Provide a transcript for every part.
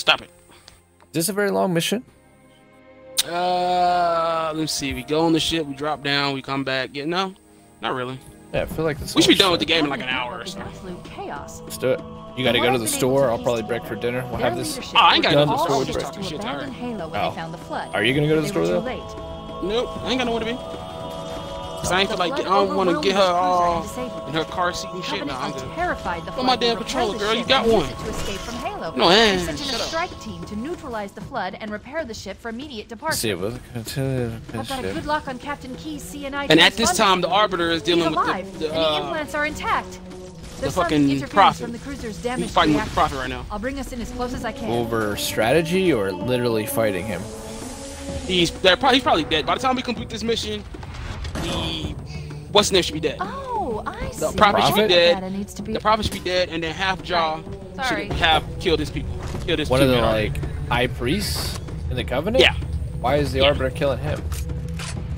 Stop it. Is this a very long mission? Uh, let's see. We go on the ship, we drop down, we come back. Yeah, no, not really. Yeah, I feel like this. We should be done with the game in like an hour or so. Absolute chaos. Let's do it. You gotta go to the store. I'll probably break for dinner. We'll have this. Oh, I ain't gotta go to the store ships with to you. Shit, alright. Oh. they found the flood. Are you gonna go to the store though? late. Nope, I ain't got nowhere to be. Cause I ain't feel like flood I don't want to get her the all and disabled in her car seat and shit. Covenant No, I'm was good. terrified the Got flood my would damn repair controller, the girl, you ship got and use one. it to escape from Halo. No, eh, they sent in shut a up. strike team to neutralize the flood and repair the ship for immediate Let's see. departure. We'll continue the I've got a ship. good lock on Captain Keyes' CNI. And at this transponder time, the signal. Arbiter is He's dealing with alive, the, the, and the uh, implants are intact. There's some fucking interference Prophet. From the cruiser's he's damaged fighting with the reactor. Prophet right now. I'll bring us in as close as I can. Over strategy or literally fighting him? He's they're probably he's probably dead. By the time we complete this mission, the what's his name should be dead. Oh, I see. The Prophet should be dead. Needs to be. The Prophet should be dead, and then Half Jaw Sorry. should have killed his people. Killed his One of the like high priests in the covenant. Yeah. Why is the Yeah. arbiter killing him?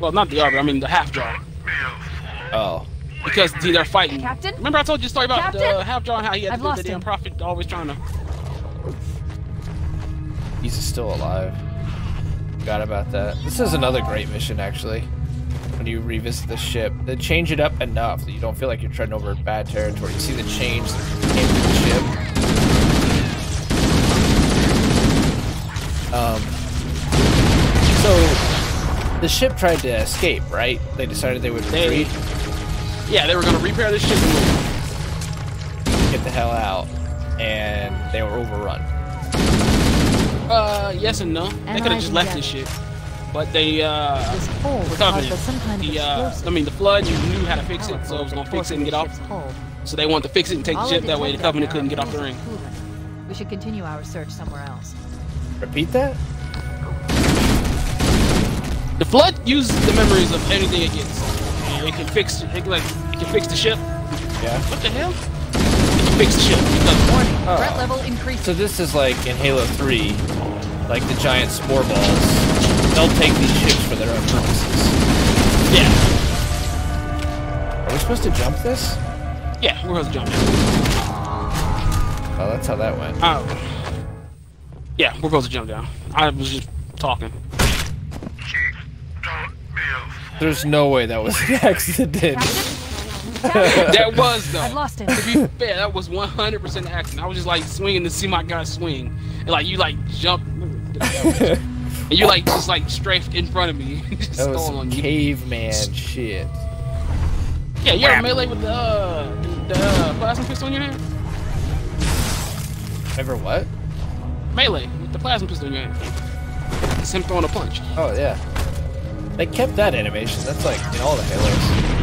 Well, not the Arbiter. I mean the Half Jaw. Oh, Because see, they're fighting. Captain? Remember I told you the story about uh, Captain? the Half Jaw and how he had I've to the damn him. Prophet always trying to. he's still alive. Forgot about that. This is another great mission actually. When you revisit the ship, they change it up enough that you don't feel like you're treading over bad territory. You see the change that came to the ship. Um, so the ship tried to escape, right? They decided they would They- retreat, Yeah, they were gonna repair this ship. and move. get the hell out, and they were overrun. Uh, yes and no. They could have just left data. this shit, but they uh. This hole The caused Covenant. by some kind of The uh. I mean the flood. You knew how to fix it, so it was gonna fix it and get off. So they wanted to fix it and take the ship. That way the detected Covenant couldn't get off the ring. We should continue our search somewhere else. Repeat that? The flood uses the memories of anything it gets. It can fix. It can, like it can fix the ship. Yeah. What the hell? It can fix the ship. Because Warning, Oh. threat level increased. So this is like in Halo 3, like the giant spore balls. They'll take these ships for their own purposes. yeah, Are we supposed to jump this? yeah, we're supposed to jump down. Oh, that's how that went. Oh. Yeah, we're supposed to jump down. I was just talking. There's no way that was an accident. That was though. I've lost him. To be fair, that was 100% accident. I was just like swinging to see my guy swing, and like you like jump, and you like just like strafed in front of me, just That was some on you. caveman shit. Yeah, you're a melee with the uh, the uh, plasma pistol in your hand. Ever what? Melee with the plasma pistol in your hand. It's him throwing a punch. Oh, yeah. They kept that animation. That's like in all the Halos.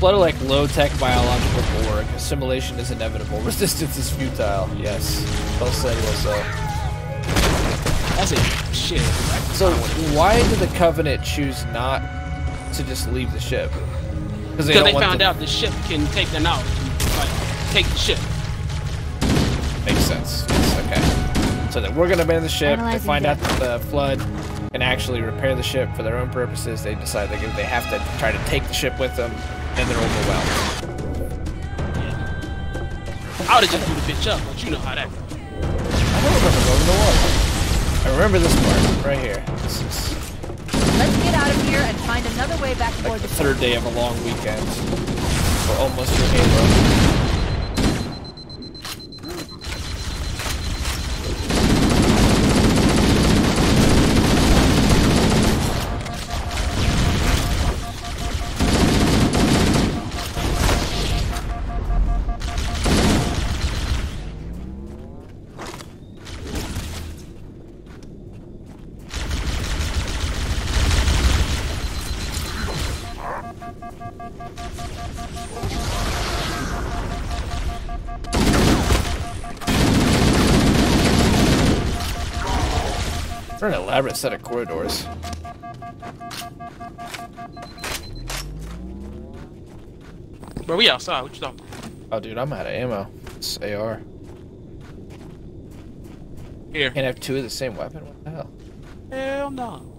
Blood are like low-tech biological Borg. Assimilation is inevitable. Resistance is futile. Yes. Well said, well said. That's it. Shit. So why did the Covenant choose not to just leave the ship? Because Because they, don't they found the- out the ship can take their knowledge, like take the ship. Makes sense. Yes, okay. So that we're gonna man the ship. They Analyzing find out that the flood can actually repair the ship for their own purposes. They decide they they have to try to take the ship with them, and they're overwhelmed. I would have just blew the bitch up, but you know how that goes. I don't remember going to the water. I remember this part right here. This is Let's get out of here and find another way back like the third day of a long weekend. We're almost to Halo. They're an elaborate set of corridors. Bro, we outside. What you talking? Oh, dude, I'm out of ammo. It's AR. Here. Can't have two of the same weapon. What the hell? Hell no.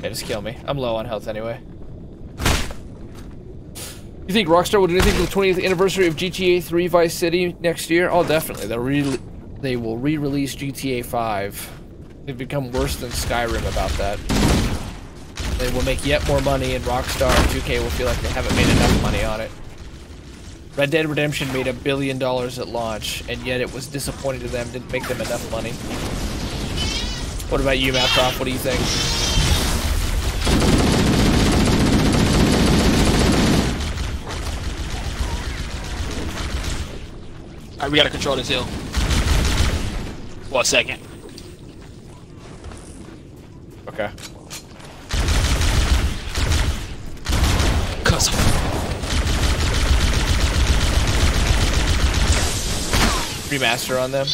Yeah, just kill me. I'm low on health anyway. You think Rockstar will do anything for the 20th anniversary of GTA 3 Vice City next year? Oh, definitely. They'll re they will re-release GTA 5. They've become worse than Skyrim about that. They will make yet more money, and Rockstar and 2K will feel like they haven't made enough money on it. Red Dead Redemption made a billion dollars at launch, and yet it was disappointing to them, didn't make them enough money. What about you, Maltroff? What do you think? Alright, we gotta control this hill. A second. Okay. Cause Remaster on them.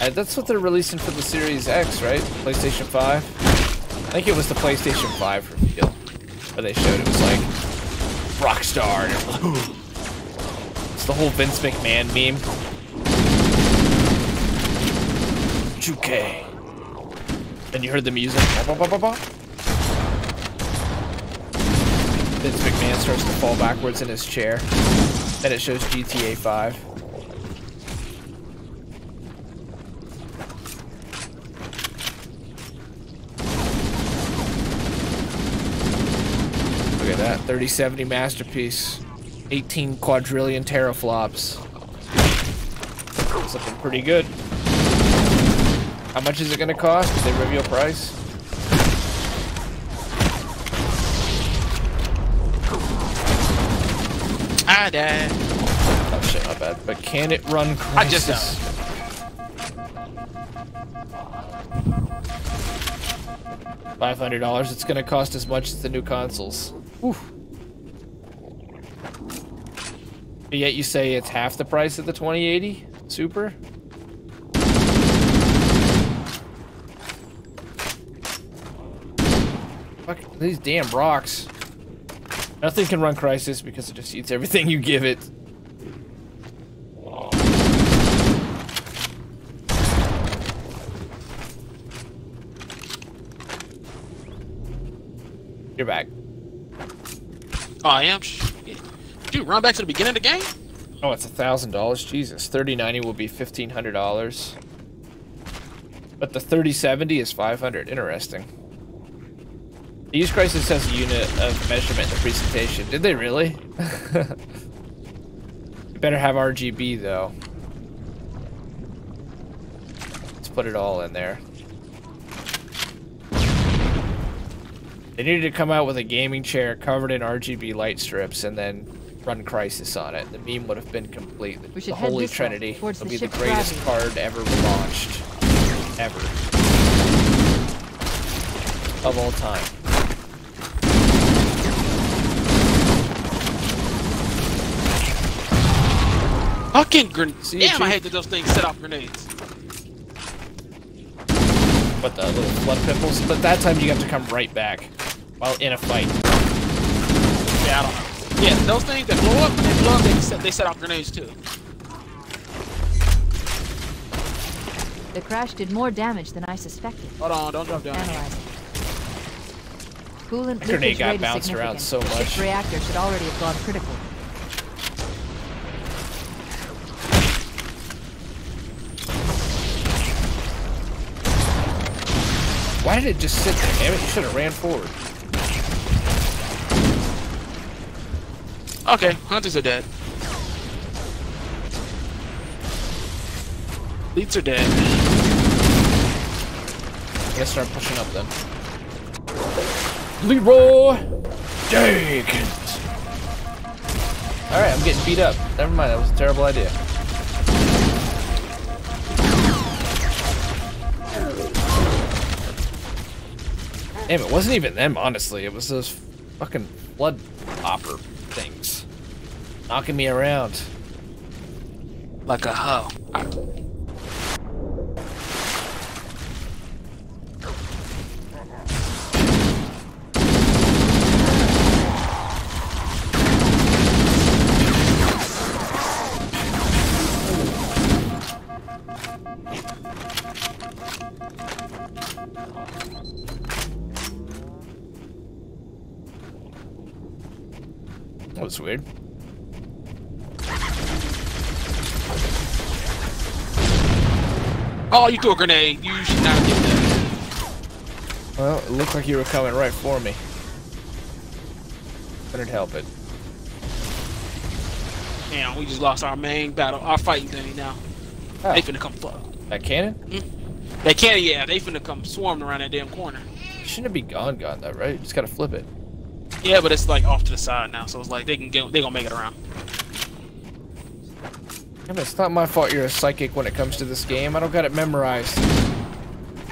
Uh, that's what they're releasing for the Series X, right? PlayStation 5? I think it was the PlayStation 5 reveal. Where they showed it was like Rockstar and it was like, It's the whole Vince McMahon meme. 2K. Then you heard the music. Vince McMahon starts to fall backwards in his chair. And it shows GTA 5. Look at that 3070 masterpiece. 18 quadrillion teraflops. Something pretty good. How much is it gonna cost? Did they reveal price? Ah, I died. Oh shit, not bad. But can it run I just? Five hundred dollars. It's gonna cost as much as the new consoles. Oof. But yet you say it's half the price of the 2080 Super? Fuck these damn rocks. Nothing can run Crysis because it just eats everything you give it. You're back. Oh, I am. Shit. Dude, run back to the beginning of the game. Oh, it's a thousand dollars. Jesus, thirty ninety will be fifteen hundred dollars. But the thirty seventy is five hundred. Interesting. The use Crysis has a unit of measurement in the presentation. Did they really? better have RGB though. Let's put it all in there. They needed to come out with a gaming chair covered in RGB light strips and then run Crysis on it. The meme would have been complete. We the Holy Trinity towards will be the greatest gravity. card ever launched. Ever. Of all time. Fucking grenade. See you, Damn, I hate that those things set off grenades. But the little flood pimples. But that time you have to come right back while in a fight. Yeah, I don't know. Yeah, those things that blow up, when they blow up, they set, they set off grenades too. The crash did more damage than I suspected. Hold on, don't drop down. Analyzing. Coolant Grenade got bounced around significant. so The ship's much. reactor should already have gone critical. Why did it just sit there? Damn it, you should have ran forward. Okay, hunters are dead. Leets are dead. I gotta start pushing up then. Leroy Jenkins. Alright, I'm getting beat up. Never mind, that was a terrible idea. Damn, it wasn't even them, honestly. It was those fucking blood popper things. Knocking me around. Like a hoe. That was weird. Oh, you threw a grenade. You should not do that. Well, it looked like you were coming right for me. Couldn't help it. Damn, we just lost our main battle, our fighting thing now. Oh, They finna come fuck. that cannon? Mm. They can't, yeah, they finna come swarming around that damn corner. Shouldn't it be gone, gone though, right? You just gotta flip it. Yeah, but it's like off to the side now, so it's like they can get, they gonna make it around. Damn it, It's not my fault you're a psychic when it comes to this game. I don't got it memorized.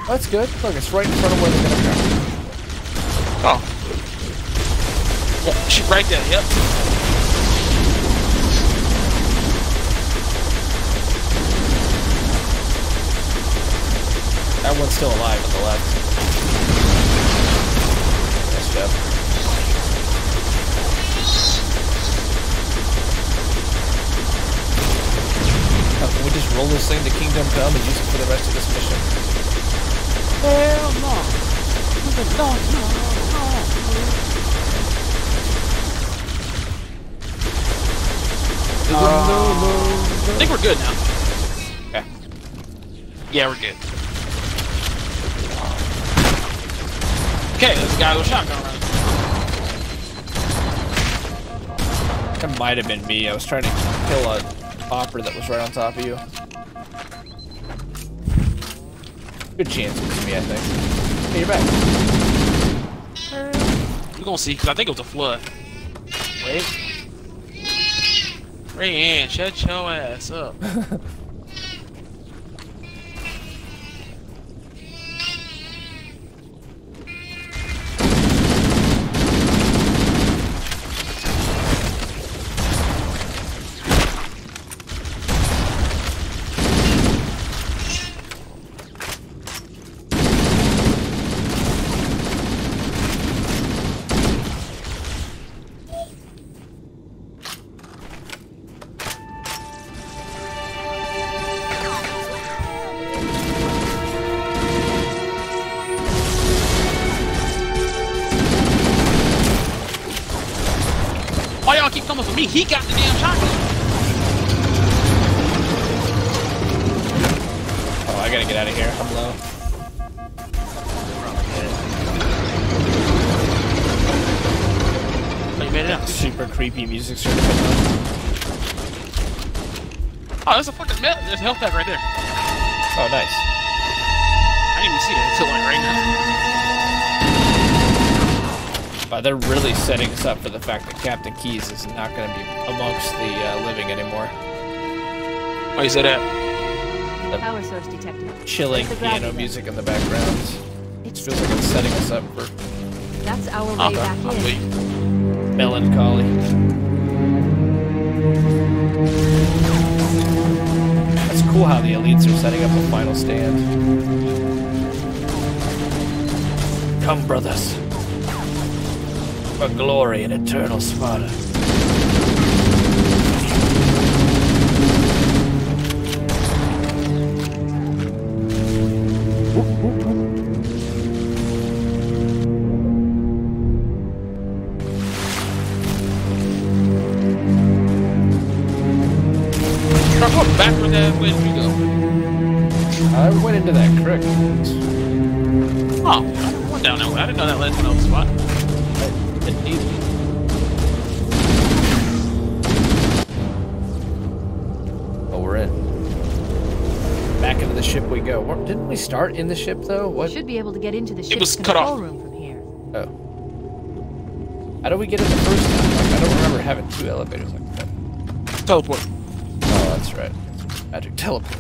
That's good. Look, it's right in front of where they're gonna go. Oh. Yeah, shoot right there, yep. That one's still alive on the left. Nice job. Now, can we just roll this thing to Kingdom Come and use it for the rest of this mission? Hell no. No, no, no, no. Uh, I think we're good now. Okay. Yeah, we're good. Okay, there's a guy with a shotgun right. That might have been me. I was trying to kill a hopper that was right on top of you. Good chance it was me, I think. Hey, you're back. We're gonna see, because I think it was a flood. Wait. Ray Ann, shut your ass up. creepy music started coming on. Oh, there's a fucking med- there's a health pack right there. Oh, nice. I didn't even see it until like right now. Wow, they're really setting us up for the fact that Captain Keyes is not going to be amongst the uh, living anymore. Why you say that? Power source detected. Chilling the piano gravity music in the background. It It's feels like it's setting us up for that's our way Oh, back I'll in. wait. melancholy. That's cool how the elites are setting up a final stand. Come, brothers. For glory and eternal Sparta. Start in the ship though? What? Should be able to get into the ship's was cut control off. room from here. Oh. How do we get in the first time? Like, I don't remember having two elevators like that. Teleport. Oh, that's right. Magic teleport.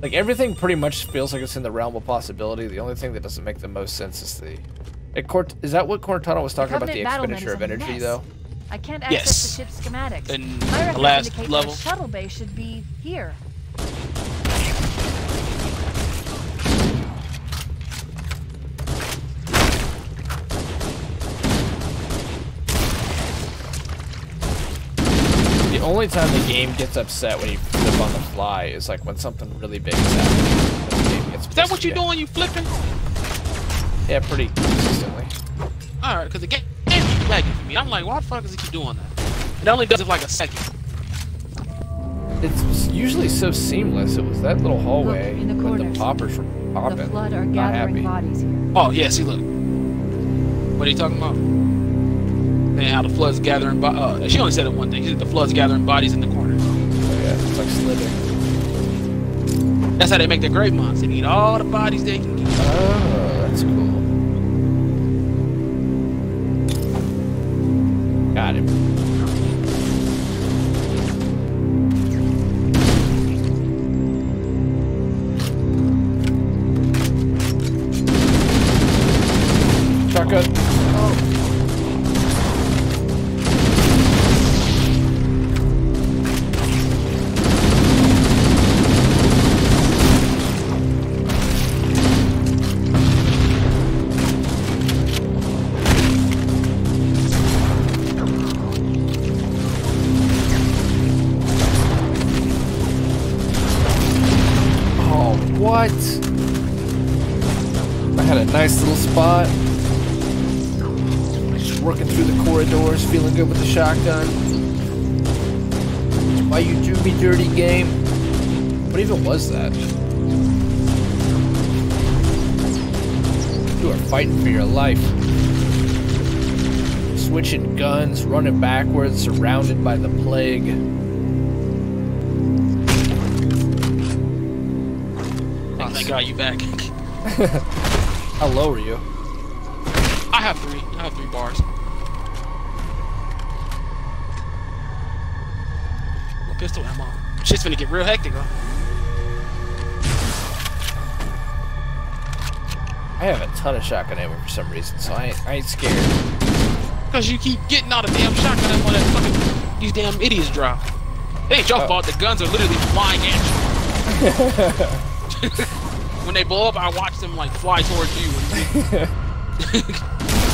Like everything pretty much feels like it's in the realm of possibility. The only thing that doesn't make the most sense is the. Cort- is that what Cortana was talking about? The expenditure of energy, mess. though. I can't Yes. access the ship's schematics. In My the records last indicate level. the shuttle bay should be here. The only time the game gets upset when you flip on the fly is like when something really big is happening. Then the game gets Is that what you're doing? You flipping? Yeah, pretty consistently. All right, because the game keeps lagging for me. I'm like, why the fuck does he keep doing that? It only does it for like a second. It's usually so seamless. It was that little hallway Look, in the when the poppers were popping. The flood are Not gathering happy. bodies here. Oh, yeah, see, look. What are you talking about? And how the flood's gathering bo- uh, She only said it one thing. She said the flood's gathering bodies in the corner. Oh, yeah, it's like slither. That's how they make the great months. They need all the bodies they can get. Oh, that's cool. Got him. Good with the shotgun. Why you do me dirty game? What even was that? You are fighting for your life. Switching guns, running backwards, surrounded by the plague. Oh, thank God you back. How low are you? I have three. I have three bars. Well, pistol ammo. Shit's gonna get real hectic, huh? I have a ton of shotgun ammo for some reason, so I ain't, I ain't scared. Because you keep getting all the damn shotgun ammo that fucking these damn idiots drop. It ain't your Oh. fault. The guns are literally flying at you. when they blow up, I watch them like fly towards you.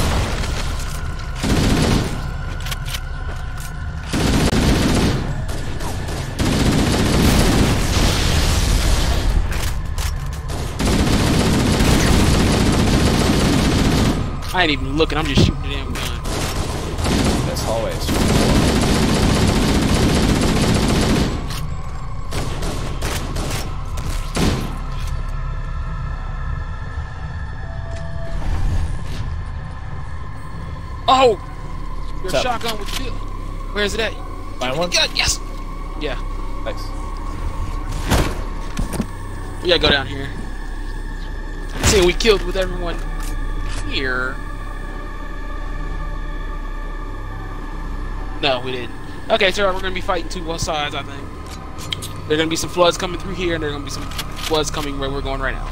I ain't even looking. I'm just shooting the damn gun. This hallway is Oh, your What's up? shotgun with shield. Where is it at? Find one? Yeah, yes. Yeah, Nice. we gotta go down here. See, we killed with everyone here. No, we didn't. Okay, so we're gonna be fighting two both sides, I think. There are gonna be some floods coming through here, and there are gonna be some floods coming where we're going right now.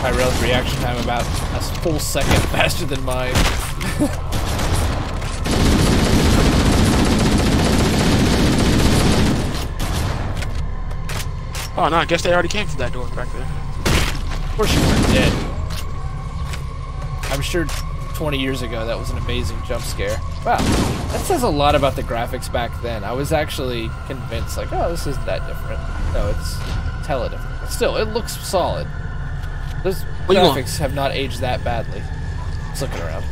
Tyrell's reaction time about a full second faster than mine. Oh no, I guess they already came through that door back there. Of course you weren't dead. I'm sure 20 years ago that was an amazing jump scare. Wow, that says a lot about the graphics back then. I was actually convinced, like, oh, this isn't that different. No, it's, hella different. But still, it looks solid. Those going? graphics have not aged that badly. Just looking around.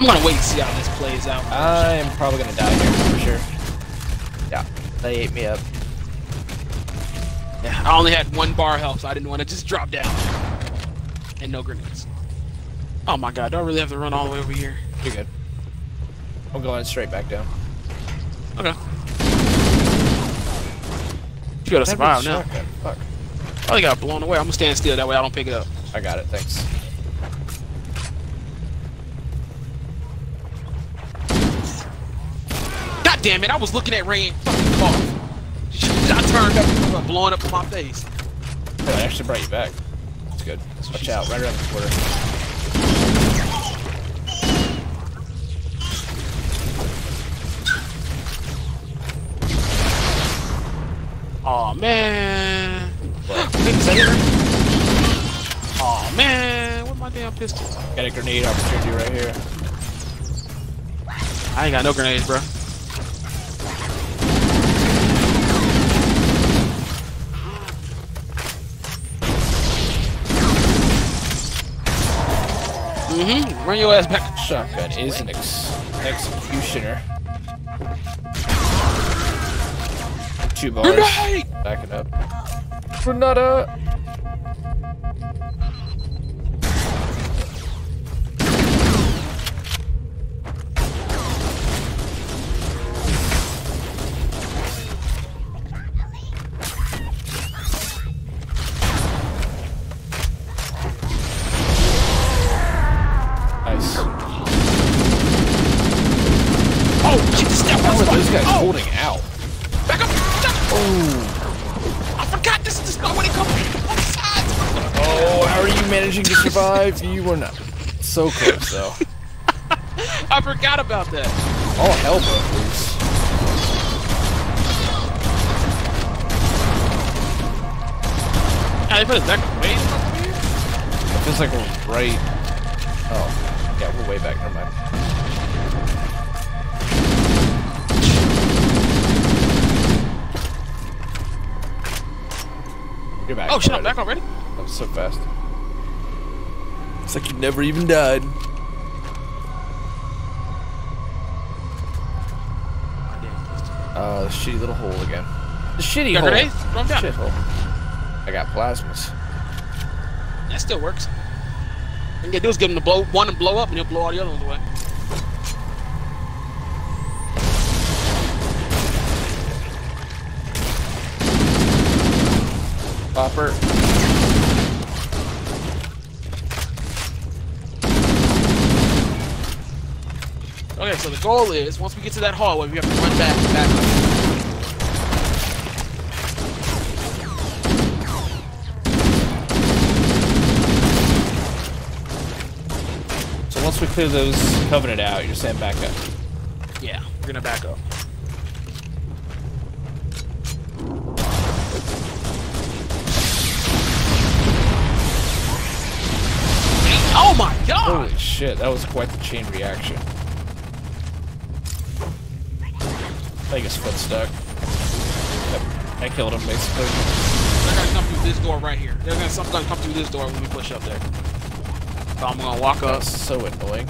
I'm gonna wait and see how this plays out. I'm probably gonna die here for sure. Yeah, they ate me up. I only had one bar health, so I didn't want to just drop down. And no grenades. Oh my god, do I really have to run all the way over here? You're good. I'm going straight back down. Okay. You gotta survive now. Fuck. Oh, you got blown away. I'm gonna stand still, that way I don't pick it up. I got it, thanks. God damn it, I was looking at rain fucking off. I turned up and blowing up in my face. Oh, I actually brought you back. That's good. Watch out, right around the corner. Aw man. Is that it? Aw man, where's my damn pistol? Got a grenade opportunity right here. I ain't got no grenades, bro. Mm-hmm. Run your ass back. Shotgun is an ex executioner. Two bars. Grenade! Back it up. Grenada! So close though. I forgot about that. All hell broke loose. Yeah, they put it back way in front of me. It feels like we're right. Oh, yeah, we're way back. Never mind. You're back. Oh shit, I'm back already? That was so fast. It's like you never even died. Oh, the shitty little hole again. The shitty Got hole. grenades? Throw 'em down. Shit hole. I got plasmas. That still works. All you gotta do is give him the blow one and blow up, and he'll blow all the other ones away. Popper. Okay, so the goal is once we get to that hallway, we have to run back, back up. So once we clear those covenant out, you're saying back up. Yeah, we're gonna back up. Oh my god! Holy shit, that was quite the chain reaction. I think his foot stuck. Yep, I killed him basically. They're gonna come through this door right here. They're gonna something gonna come through this door when we push up there. So I'm gonna walk up. That's so annoying.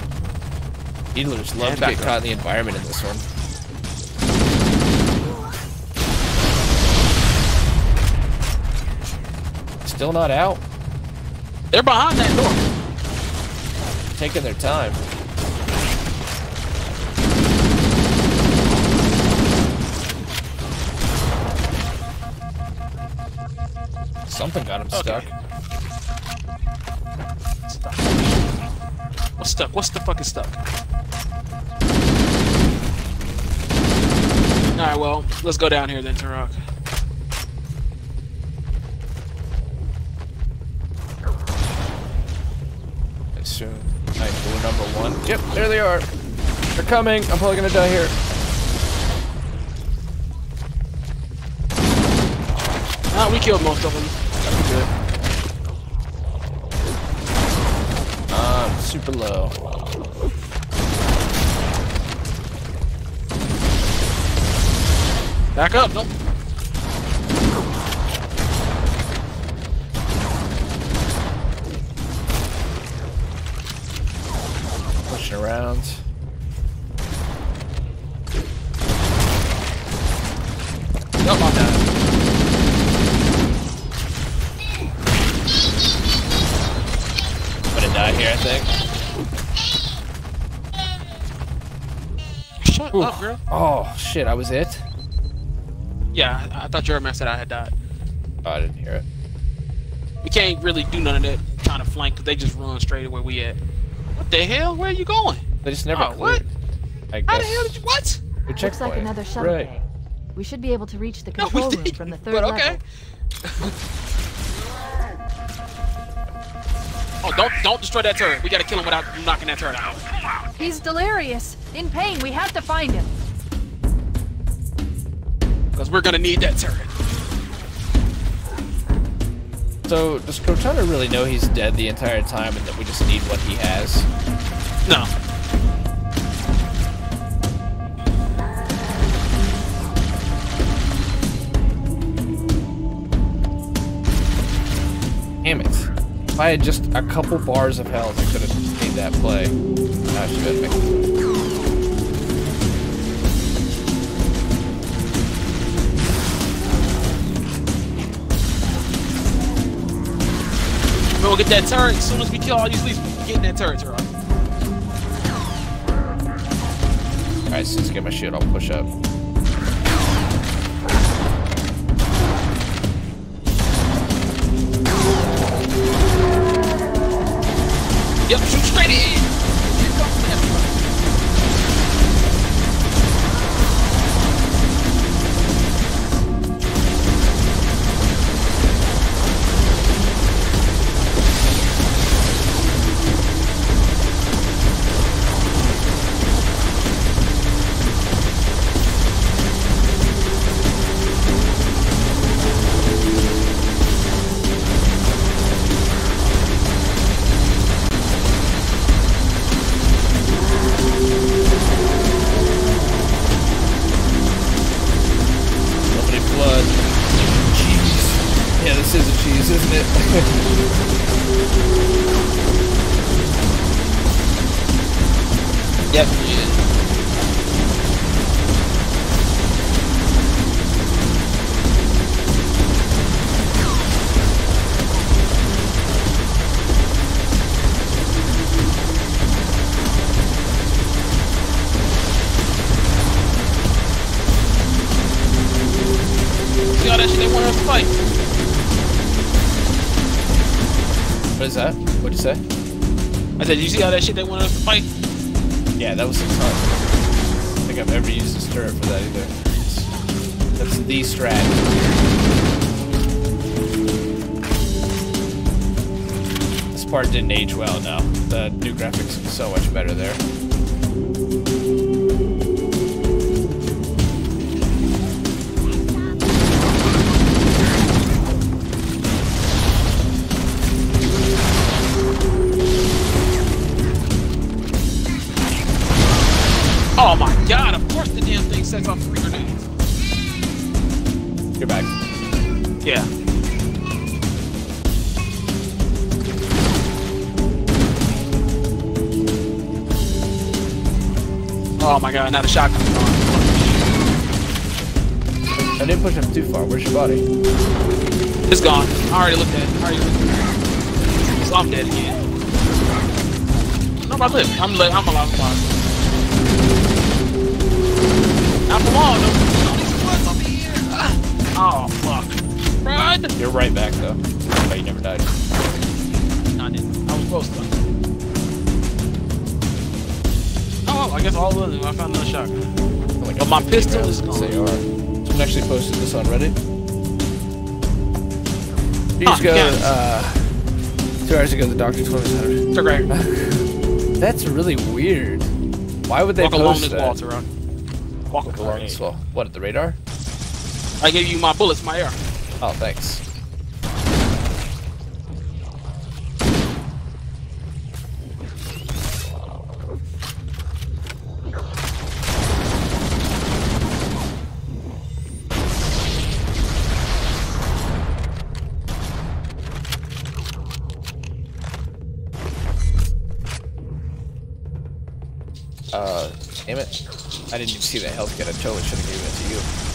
Needlers love And to back get up. caught in the environment in this one. Still not out. They're behind that door. Taking their time. Something got him stuck. Okay. Stuck. What's stuck? What's the fucking stuck? Alright, well, let's go down here then, Turok. I assume. Alright, door number one. Yep, there they are. They're coming. I'm probably gonna die here. Ah, we killed most of them. That's good. I'm super low. Back up. Nope. Shut Ooh. up, girl. Oh, shit, I was it? Yeah, I, I thought your man said I had died. Oh, I didn't hear it. We can't really do none of that trying to flank because they just run straight to where we at. What the hell? Where are you going? They just never Oh, what? cleared. I How the hell did you? What? Good Looks checkpoint. like another shuttle right. bay. We should be able to reach the No, control room from the third but level. oh, don't don't destroy that turret. We gotta kill him without knocking that turret out. He's delirious. In pain. We have to find him. Because we're gonna need that turret. So, does Cortana really know he's dead the entire time and that we just need what he has? No. If I had just a couple bars of health, I could have made that play. Ah, she it. We'll get that turret as soon as we kill all these leaves. We're getting that turret, turret. Alright, as I get my shit, I'll push up. Yep, shoot said, you see all that shit they want us to fight? Yeah, that was a ton. I don't think I've ever used this turret for that either. That's the strat. This part didn't age well now. The new graphics are so much better there. Oh my god, of course the damn thing sets off three grenades. You're back. Yeah. Oh my god, now the shotgun's gone. I didn't push him too far. Where's your body? It's gone. I already looked at it. I already looked at it. So I'm dead again. No, I live. I'm li I'm alive. alive. Not for long, though. All these bullets over here. Oh, fuck. Run! You're right back though. Oh, you never died. No, I didn't. I was close though. Oh, well, I guess all of them. I found another shotgun. Like But my pistol is gone. Someone actually posted this on Reddit. You Huh, go, yeah. uh, two hours ago, the doctor told us how to. It's okay. That's really weird. Why would they Walk post along this that? wall, Tyrone. Walk Walk along this. What, at the radar? I gave you my bullets, my air. Oh, thanks. I didn't even see that health kit. I totally should have given it to you.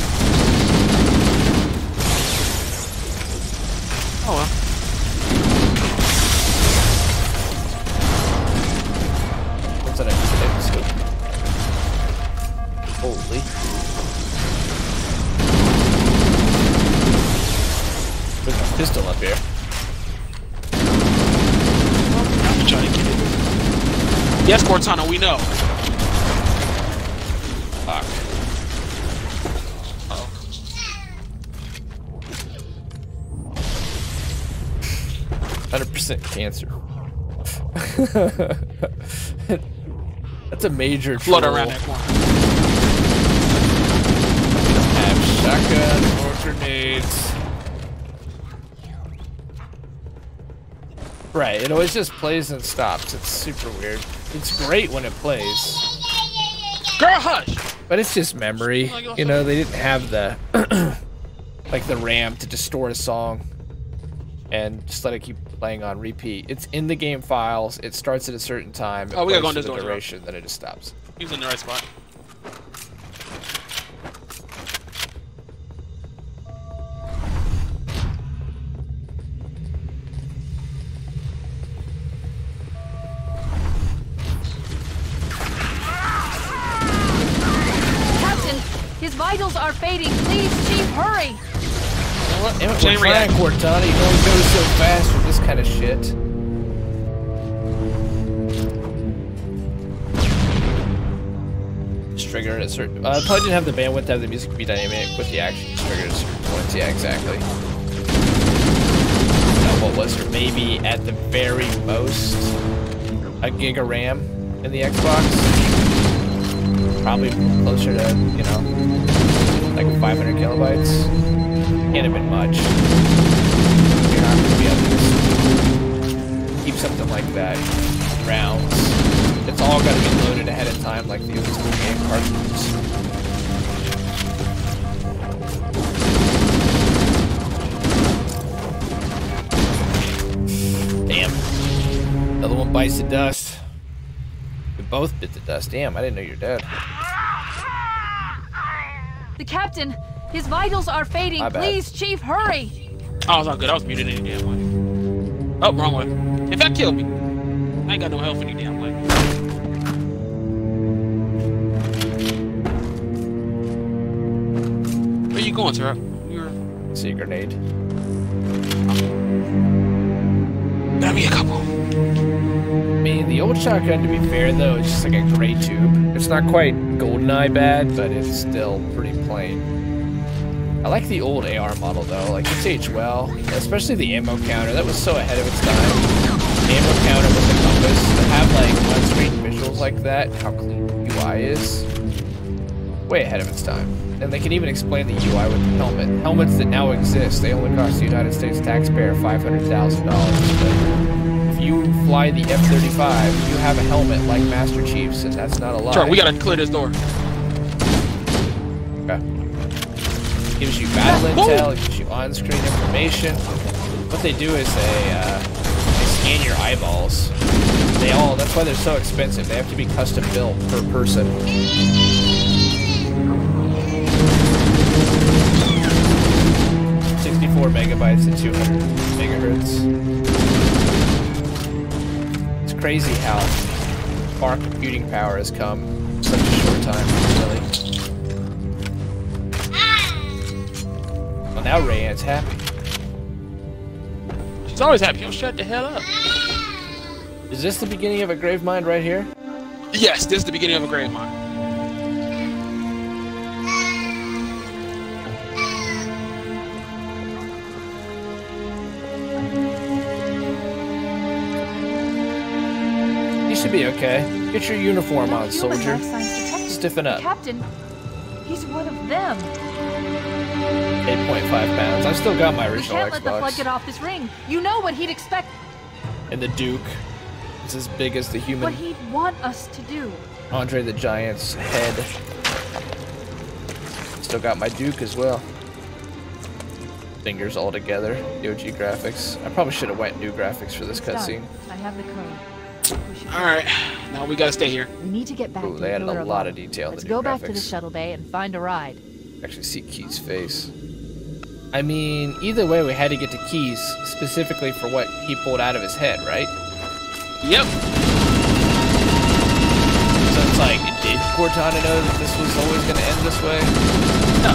Cancer. That's a major Flood troll. around that corner. Have shotgun or grenades. Right, it always just plays and stops. It's super weird. It's great when it plays, Girl, hush! but it's just memory. You know, they didn't have the like the RAM to distort a song and just let it keep playing on repeat. It's in the game files. It starts at a certain time. It Oh, we gotta plays go in for this the door, Joe. duration, then it just stops. He was in the right spot. Captain, his vitals are fading. Please, Chief, hurry. What? We're Chain certain. Uh, probably didn't have the bandwidth to have the music be dynamic with the action. Just trigger at certain points. Yeah, exactly. Now, what was there? Maybe at the very most a gig of RAM in the Xbox. Probably closer to you know like 500 kilobytes. Can't have been much. You're not gonna be able to keep something like that rounds. It's all gotta be loaded ahead of time like the original game cartridges. Damn. Another one bites the dust. We both bit the dust. Damn, I didn't know you're dead. The captain, his vitals are fading. Please, Chief, hurry. Oh, it's all good. I was muted any damn way. Oh, wrong way. If that killed me, I ain't got no health any damn way. You going, sir? You're. See a grenade. Got me a couple. I mean, the old shotgun, to be fair, though, is just like a gray tube. It's not quite GoldenEye bad, but it's still pretty plain. I like the old AR model, though. Like, it's aged well. Especially the ammo counter. That was so ahead of its time. The ammo counter with the compass. To have, like, on-screen visuals like that, how clean the UI is. Way ahead of its time. And they can even explain the UI with the helmet. Helmets that now exist, they only cost the United States taxpayer $500,000. But if you fly the F-35, you have a helmet like Master Chief's, and that's not a lie. Sure, we gotta clear this door. Okay. Gives you battle Whoa. intel, it gives you on-screen information. What they do is they, uh, they scan your eyeballs. They all, that's why they're so expensive. They have to be custom built per person. Sixty-four megabytes and two hundred megahertz. It's crazy how far computing power has come in such a short time, really. Well, now Rayanne's happy. She's always happy. He'll shut the hell up. Is this the beginning of a Gravemind right here? Yes, this is the beginning of a Gravemind. Should be okay. Get your uniform No on, soldier. life science detective. Stiffen up. captain, he's one of them. 8.5 pounds. I've still got my original Xbox. We can't let the flood get off this ring. You know what he'd expect, And the Duke. is as big as the human. what he'd want us to do. Andre the Giant's head. Still got my Duke as well. Fingers all together. The OG graphics. I probably should have went new graphics for this cutscene. I have the code. We should- All right, now we gotta stay here. We need to get back Ooh, to they the added a lot of detail in Let's the go back to the shuttle bay and find a ride. Actually see Keyes' face. I mean, either way, we had to get to Keyes specifically for what he pulled out of his head, right? Yep. So it's like, did Cortana know that this was always going to end this way? No.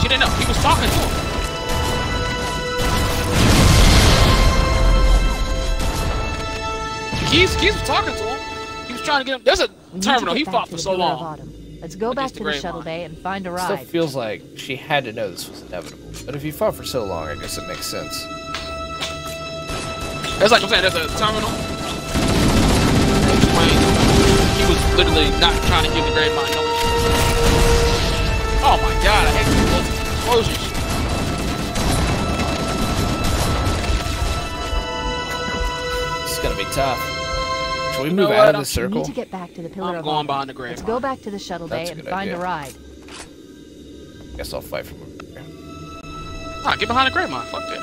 She didn't know. He was talking to him. Keyes, Keyes was talking to him. He was trying to get him. There's a We terminal. He fought for so long. Let's go back to the the shuttle Line. bay and find a Still ride. feels like she had to know this was inevitable. But if he fought for so long, I guess it makes sense. That's like I'm saying. There's a terminal. He was literally not trying to give the Gravemind no Oh my god! I hate these explosions. It's going to be tough. We move out of the circle? We need to get back to the pillar I'm going behind the grave. Let's go back to the shuttle bay and find idea. a ride. Guess I'll fight from over here. Ah, get behind the Gravemind. Fuck it.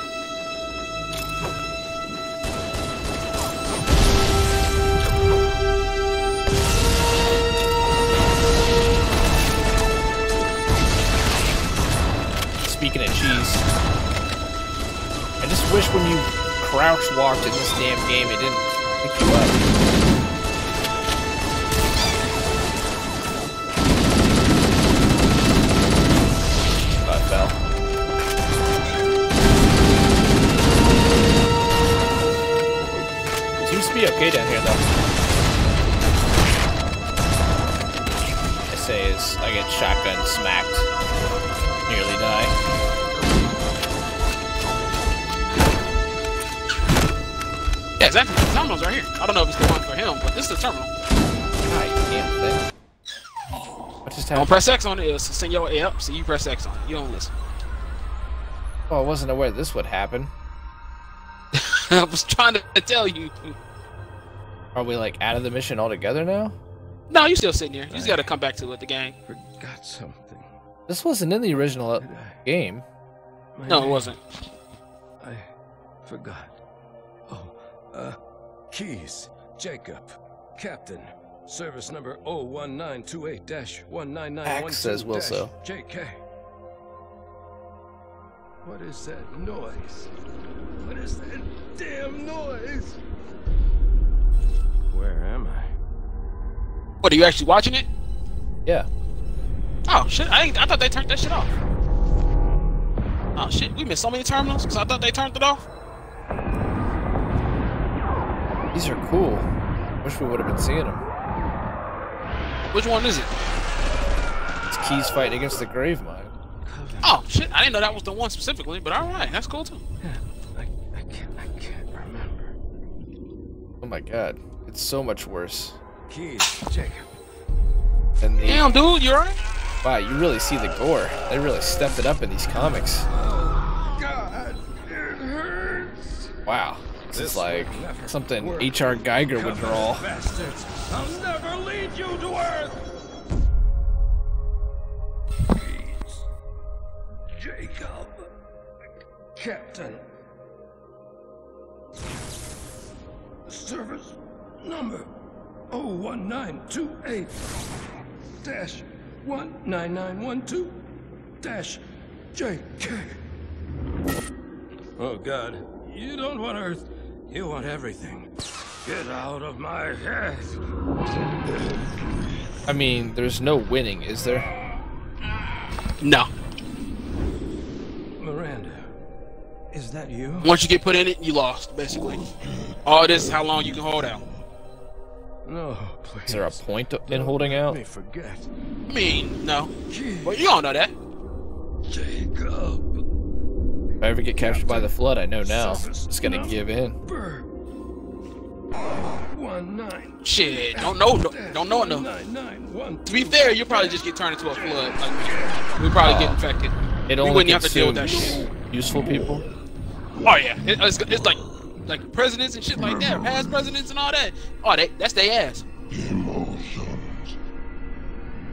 Speaking of cheese, I just wish when you crouch walked in this damn game, it didn't pick you up. I get shotgun smacked, nearly die. Yeah, exactly. The terminal's right here. I don't know if it's the one for him, but this is the terminal. Damn thing. What just Don't press X on it. It'll send your A up, so you press X on it. You don't listen. Oh, I wasn't aware this would happen. I was trying to tell you. Are we like out of the mission altogether now? No, you're still sitting here. You just got to come back to it, the game. Forgot something. This wasn't in the original uh, I? game. My No, it wasn't. I forgot. Oh, uh, Keyes. Jacob. Captain. Service number 01928-19912. Axe says Wilso. JK. What is that noise? What is that damn noise? Where am I? What, are you actually watching it? Yeah. Oh, shit. I, ain't, I thought they turned that shit off. Oh, shit. We missed so many terminals because I thought they turned it off. These are cool. Wish we would have been seeing them. Which one is it? It's Keyes fighting against the Gravemind. Oh, shit. I didn't know that was the one specifically, but alright. That's cool, too. I, I can't I can't remember. Oh my god. It's so much worse Keyes. Jacob. than the. Damn, dude. You alright? Wow, you really see the gore. They really stepped it up in these comics. God, it hurts. Wow. This, This is like something. H.R. Giger would draw. Bastards. I'll never lead you to Earth. Please. Jacob. Captain. Service number 01928 dash 19912 dash JK. Oh God, you don't want Earth. You want everything. Get out of my head. I mean, there's no winning, is there? No. Miranda, is that you? Once you get put in it, you lost, basically. All this is how long you can hold out. No, please. Is there a point in Don't holding let out? me forget. I mean, no. Keith, Well, you don't know that. Jacob. If I ever get captured by the flood, I know now. Just gonna give in. Burr. One nine. Shit, don't know, don't, don't know it no. Nine nine one. To be fair, you'll probably just get turned into a flood. Like, we'll probably get Oh. infected. It We only wouldn't have to deal with that shit. useful people. Oh yeah, it, it's, it's like like presidents and shit like that, past presidents and all that. Oh, they, that's their ass.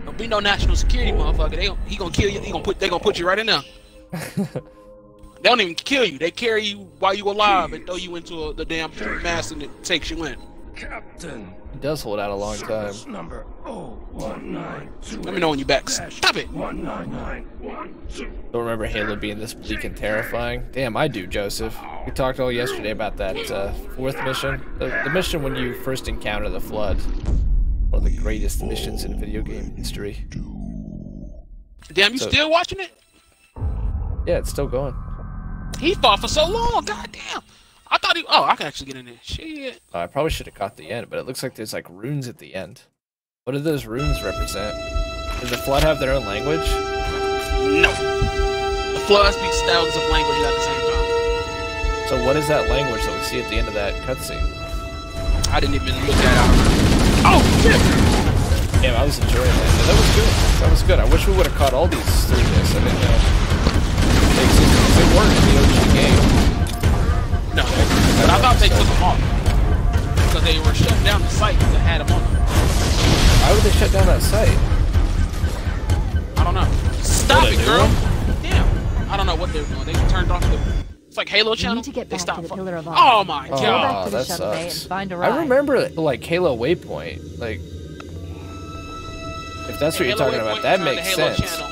Don't be no national security motherfucker. They gon- he gonna kill you. He gonna put they gonna put you right in there. they don't even kill you. They carry you while you alive and throw you into a, the damn mass and it takes you in. Captain. It does hold out a long time. Number 01928. Let me know when you're back. Stop it. 19912. Don't remember Halo being this bleak and terrifying. Damn, I do, Joseph. We talked all yesterday about that uh, fourth mission. The, the mission when you first encounter the Flood. One of the greatest missions in video game history. Damn, you So- still watching it? Yeah, it's still going. He fought for so long. God damn. I thought he. Oh, I can actually get in there. Shit. Uh, I probably should have caught the end, but it looks like there's like runes at the end. What do those runes represent? Does the Flood have their own language? No. The flood speaks thousands of languages at the same time. So what is that language that we see at the end of that cutscene? I didn't even look that out. Oh shit! Damn, I was enjoying that. That was good. That was good. I wish we would have caught all these through this. I didn't know. 'cause they in the OG game. No, but I thought they took them off because they were shutting down the site that had them on. them. Why would they shut down that site? I don't know. Stop What, it, girl. Damn. I don't know what they were doing. They turned off the. It's like Halo We channel. need to get they stopped. to the Pillar of Oh my Go Oh, god. back that shuttle bay and sucks. find a ride. I remember like Halo Waypoint. Like, if that's what you're Halo talking Waypoint about, that makes sense. channel.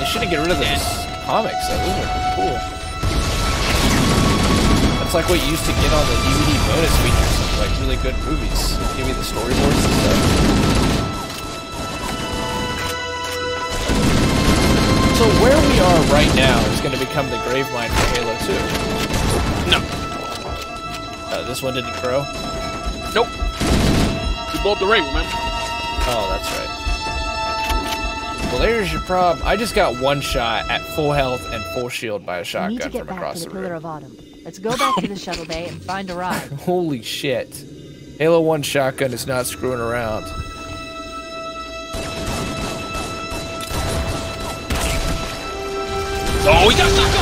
They shouldn't get rid of this comics, though. Those are cool. That's like what you used to get on the DVD bonus features of like really good movies. Give me the storyboards and stuff. So where we are right now is going to become the Gravemind for Halo 2. No. Uh, this one didn't grow? Nope. You blew up the ring, man. Oh, that's right. Well, there's your problem. I just got one shot at full health and full shield by a We need to get from back across to the the Pillar room. of Autumn. Let's go back to the shuttle bay and find a ride. Holy shit. Halo 1 shotgun is not screwing around. Oh, we got shotgun.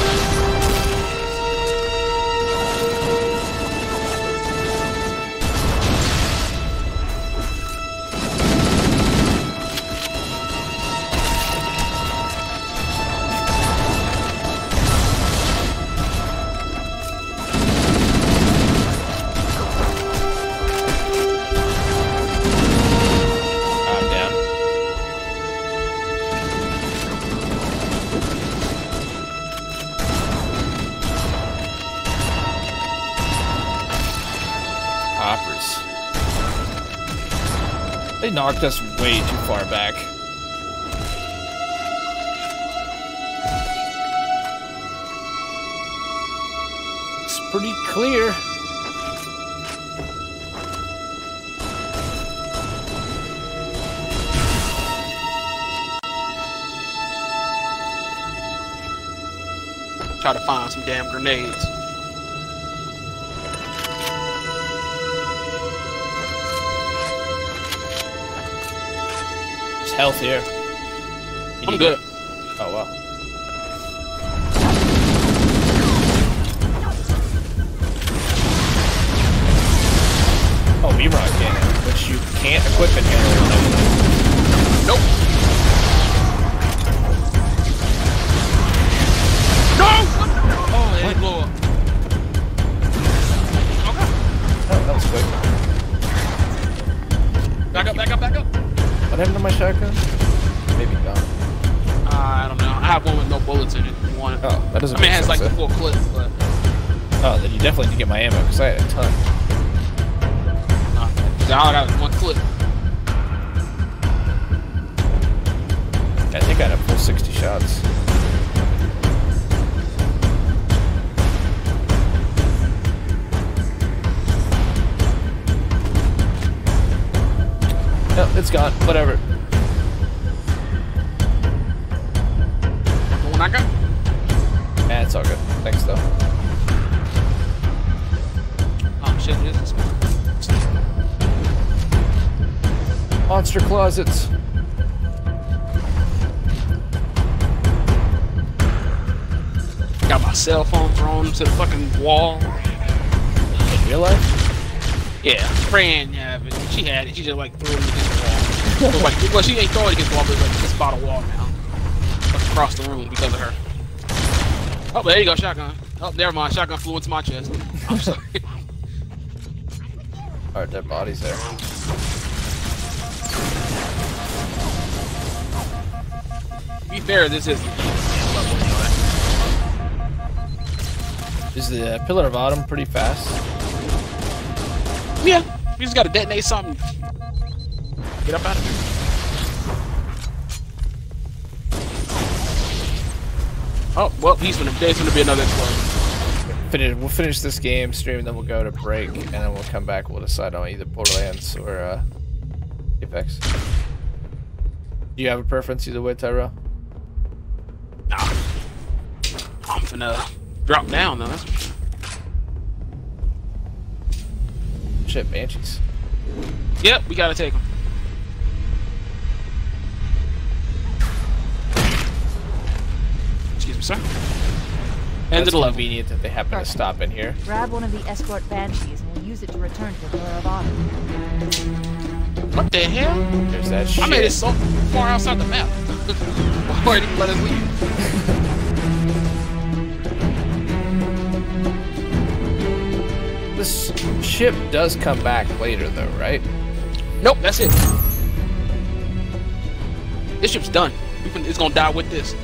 Knocked us way too far back. It's pretty clear. Try to find some damn grenades. Health here. I'm good. Yeah, Fran, yeah, but she had it. She just like threw it against the wall. Like, well, she ain't throwing it against the wall, but it's like by the wall now. Across the room because of her. Oh, there you go, shotgun. Oh, never mind. Shotgun flew into my chest. I'm sorry. Alright, dead bodies there. to be fair, this is. Is the uh, Pillar of Autumn pretty fast? Yeah, you just gotta detonate something. Get up out of here. Oh, well, he's gonna, there's gonna be another explosion. Finish, we'll finish this game, stream, and then we'll go to break, and then we'll come back. We'll decide on either Borderlands or uh, Apex. Do you have a preference either way, Tyrell? Nah. I'm finna drop down though. Shit, Banshees. Yep, we gotta take them. Excuse me, sir. End That's of the level. convenient that they happen to stop in here. Grab one of the escort banshees and we'll use it to return to the Pillar of Autumn. What the hell? There's that shit. I made it so far outside the map. Why didn't you let us leave? ship does come back later, though, right? Nope, that's it. This ship's done. It's gonna die with this.